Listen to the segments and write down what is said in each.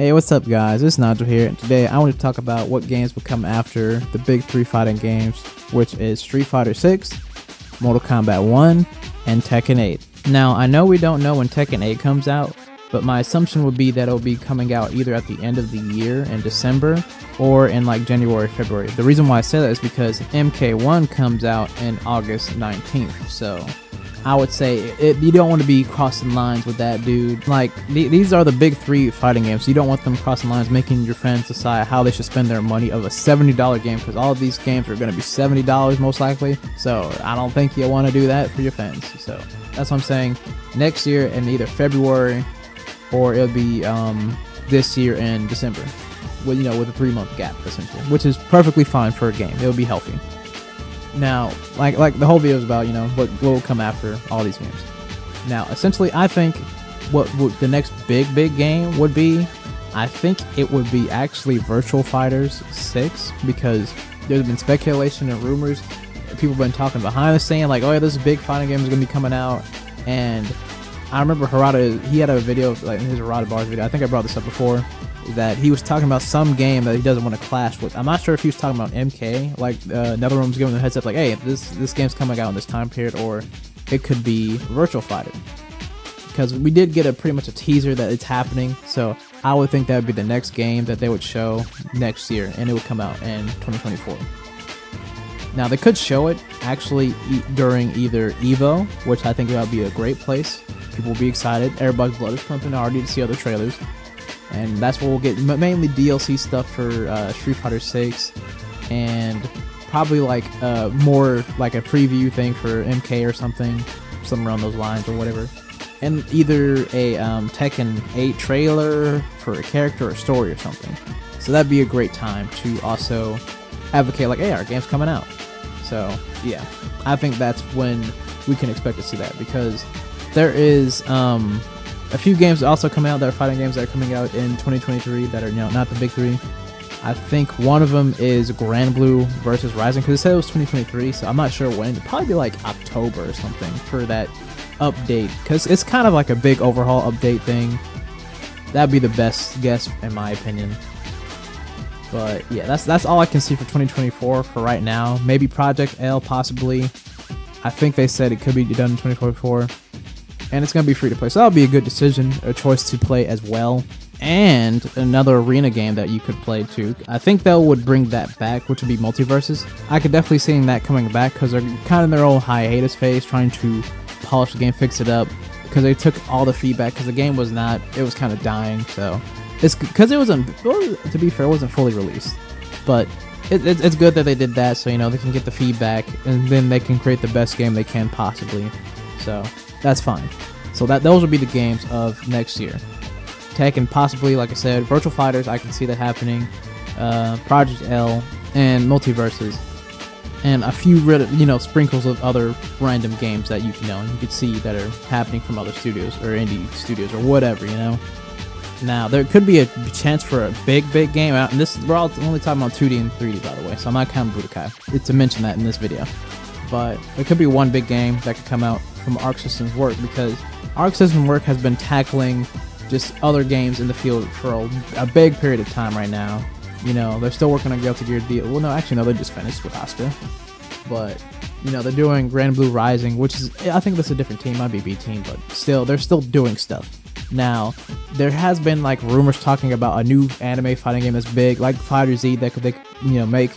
Hey, what's up, guys? It's Nigel here, and today I want to talk about what games will come after the big three fighting games, which is Street Fighter 6, Mortal Kombat 1, and Tekken 8. Now, I know we don't know when Tekken 8 comes out, but my assumption would be that it'll be coming out either at the end of the year in December or in like January, February. The reason why I say that is because MK1 comes out in August 19th, so I would say it, you don't want to be crossing lines with that dude. Like th- these are the big three fighting games. So you don't want them crossing lines, making your friends decide how they should spend their money of a seventy dollar game because all of these games are going to be seventy dollars most likely. So I don't think you want to do that for your fans. So that's what I'm saying. Next year in either February or it'll be um, this year in December. With you know with a three month gap essentially, which is perfectly fine for a game. It'll be healthy. Now, like like the whole video is about, you know, what, what will come after all these games. Now, essentially, I think what the next big big game would be, I think it would be actually Virtual Fighters 6 because there's been speculation and rumors. People have been talking behind the scene like, oh yeah, this big fighting game is gonna be coming out, and I remember Harada. He had a video like his Harada Bars video. I think I brought this up before that he was talking about some game that he doesn't want to clash with. I'm not sure if he was talking about MK, like uh, NetherRealm's giving the heads up, like, hey, this this game's coming out in this time period, or it could be Virtual Fighter. Because we did get a pretty much a teaser that it's happening, so I would think that would be the next game that they would show next year, and it would come out in 2024. Now they could show it actually e- during either Evo, which I think that would be a great place. People will be excited. Everybody's blood is pumping already to see other trailers and that's where we'll get mainly DLC stuff for uh, Street Fighter 6, and probably like uh, more like a preview thing for MK or something, something around those lines or whatever, and either a um, Tekken 8 trailer for a character or story or something. So that'd be a great time to also advocate like, hey, our game's coming out. So yeah, I think that's when we can expect to see that because there is um, a few games also come out that are fighting games that are coming out in 2023 that are you know not the big three. I think one of them is Granblue versus Rising because it said it was 2023, so I'm not sure when. It'd probably be like October or something for that update because it's kind of like a big overhaul update thing. That'd be the best guess in my opinion. But yeah, that's that's all I can see for 2024 for right now. Maybe Project L possibly. I think they said it could be done in 2024 and it's going to be free to play. So that'll be a good decision, a choice to play as well. And another arena game that you could play too. I think they would bring that back, which would be MultiVersus. I could definitely see that coming back because they're kind of in their own hiatus phase, trying to polish the game, fix it up. Because they took all the feedback, because the game was not, it was kind of dying. So it's because it wasn't, to be fair, it wasn't fully released. But it, it, it's good that they did that, so you know they can get the feedback, and then they can create the best game they can possibly. So that's fine. So that those will be the games of next year. Tekken, possibly, like I said, Virtual Fighters, I can see that happening. Uh, Project L and MultiVersus, and a few you know sprinkles of other random games that you can know you could see that are happening from other studios or indie studios or whatever you know. Now there could be a chance for a big big game out, and this we're all only talking about 2D and 3D by the way, so I'm not counting Budokai. To mention that in this video, but there could be one big game that could come out from Arc Systems work because Arc System work has been tackling just other games in the field for a, a, big period of time right now. You know, they're still working on Guilty Gear deal. Well, no, actually, no, they just finished with Asuka. But, you know, they're doing Granblue Rising, which is, I think that's a different team, might be B team, but still, they're still doing stuff. Now, there has been like rumors talking about a new anime fighting game that's big, like FighterZ, that could they, you know, make.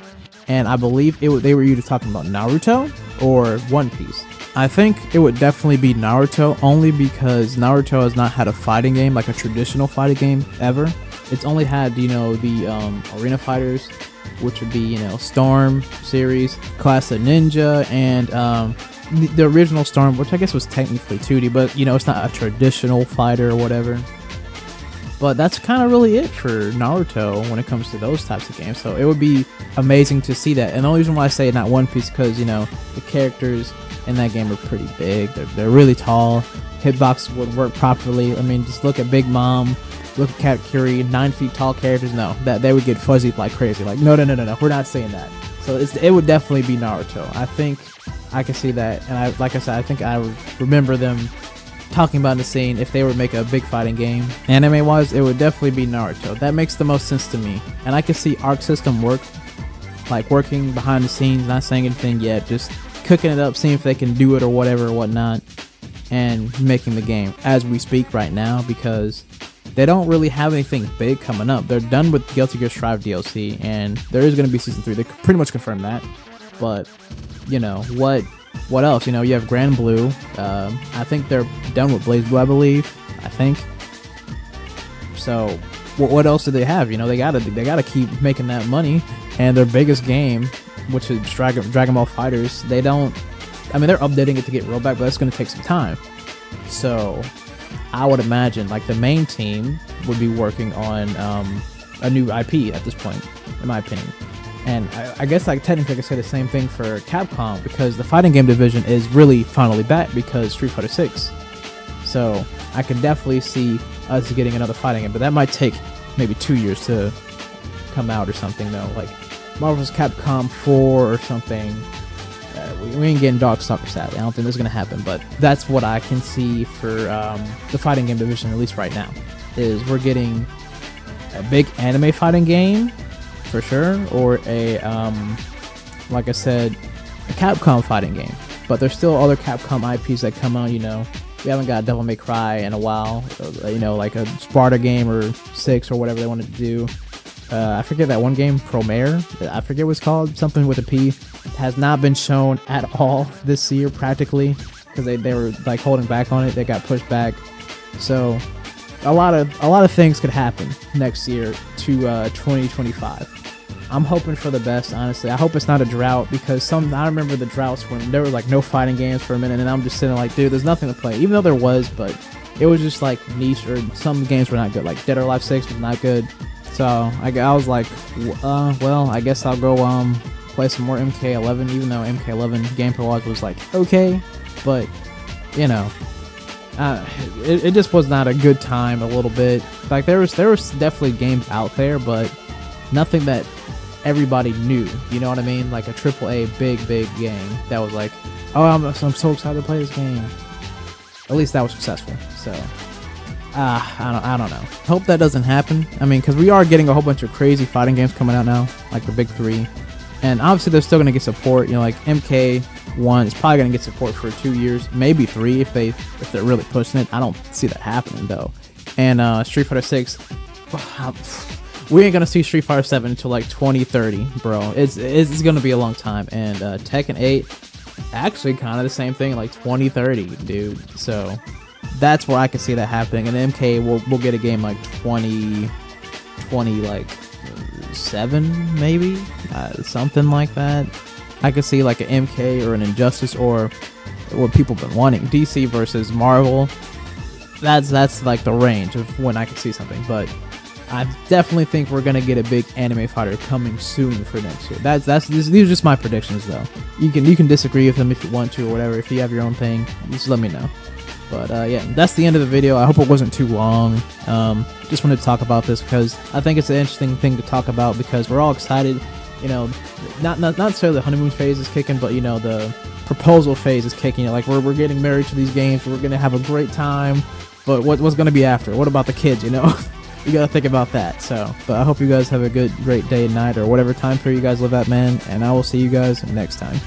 And I believe it, they were either talking about Naruto or One Piece. I think it would definitely be Naruto only because Naruto has not had a fighting game like a traditional fighting game ever. It's only had, you know, the um, Arena Fighters, which would be, you know, Storm series, Clash of Ninja, and um, the original Storm, which I guess was technically 2D, but, you know, it's not a traditional fighter or whatever. But that's kind of really it for Naruto when it comes to those types of games. So it would be amazing to see that. And the only reason why I say not One Piece because, you know, the characters in that game are pretty big. They're, they're really tall. Hitbox would work properly. I mean, just look at Big Mom, look at Katakuri, nine feet tall characters. No, that they would get fuzzy like crazy. Like, no, no, no, no, no. We're not saying that. So it would definitely be Naruto. I think I can see that, and I like I said, I think I remember them talking about in the scene, if they were make a big fighting game, anime wise, it would definitely be Naruto. That makes the most sense to me. And I can see Arc System work, like working behind the scenes, not saying anything yet, just cooking it up, seeing if they can do it or whatever or whatnot, and making the game as we speak right now because they don't really have anything big coming up. They're done with Guilty Gear Strive DLC, and there is going to be season three. They pretty much confirmed that. But you know what? What else? You know, you have Granblue. Um, I think they're done with BlazBlue. I believe. I think. So, what, what else do they have? You know, they gotta they gotta keep making that money. And their biggest game, which is Dragon Dragon Ball FighterZ, they don't. I mean, they're updating it to get rollback, but that's going to take some time. So, I would imagine like the main team would be working on um, a new IP at this point, in my opinion. And I, I, guess like technically I could say the same thing for Capcom because the fighting game division is really finally back because Street Fighter 6. So I can definitely see us getting another fighting game, but that might take maybe two years to come out or something though. Like Marvel's Capcom 4 or something. Uh, we, we, ain't getting Darkstalker sadly. I don't think this is gonna happen, but that's what I can see for um, the fighting game division at least right now. Is we're getting a big anime fighting game for sure, or a um, like I said, a Capcom fighting game. But there's still other Capcom IPs that come out. You know, we haven't got Devil May Cry in a while. Uh, you know, like a Sparta game or six or whatever they wanted to do. Uh, I forget that one game, Promare. I forget what it's called. Something with a P. has not been shown at all this year, practically, because they, they were like holding back on it. They got pushed back. So a lot of a lot of things could happen next year to uh, 2025. I'm hoping for the best, honestly. I hope it's not a drought because some I remember the droughts when there were like no fighting games for a minute, and I'm just sitting like, dude, there's nothing to play. Even though there was, but it was just like niche or some games were not good. Like Dead or Alive 6 was not good. So I, I was like, uh, well, I guess I'll go um play some more MK11, even though MK11 gameplay wise was like okay, but you know, uh, it, it just was not a good time. A little bit like there was there was definitely games out there, but nothing that everybody knew. You know what I mean? Like a triple A big big game that was like, oh, I'm, I'm so excited to play this game. At least that was successful. So, uh, I don't I don't know. Hope that doesn't happen. I mean, because we are getting a whole bunch of crazy fighting games coming out now, like the big three, and obviously they're still gonna get support. You know, like MK one is probably gonna get support for two years, maybe three if they if they're really pushing it. I don't see that happening though. And uh, Street Fighter Six we ain't gonna see Street Fighter 7 until like 2030, bro. It's it's gonna be a long time. And uh, Tekken 8, actually, kind of the same thing, like 2030, dude. So that's where I can see that happening. And MK will will get a game like 20, 20 like seven, maybe uh, something like that. I could see like an MK or an Injustice or what people have been wanting, DC versus Marvel. That's that's like the range of when I could see something, but I definitely think we're gonna get a big anime fighter coming soon for next year. That's that's these, these are just my predictions though. You can you can disagree with them if you want to or whatever. If you have your own thing, just let me know. But uh, yeah, that's the end of the video. I hope it wasn't too long. Um, just wanted to talk about this because I think it's an interesting thing to talk about because we're all excited. You know, not not not necessarily the honeymoon phase is kicking, but you know the proposal phase is kicking. Like we're we're getting married to these games. We're gonna have a great time. But what, what's gonna be after? What about the kids? You know. you gotta think about that. So, but I hope you guys have a good, great day and night or whatever time period you guys live at, man. And I will see you guys next time.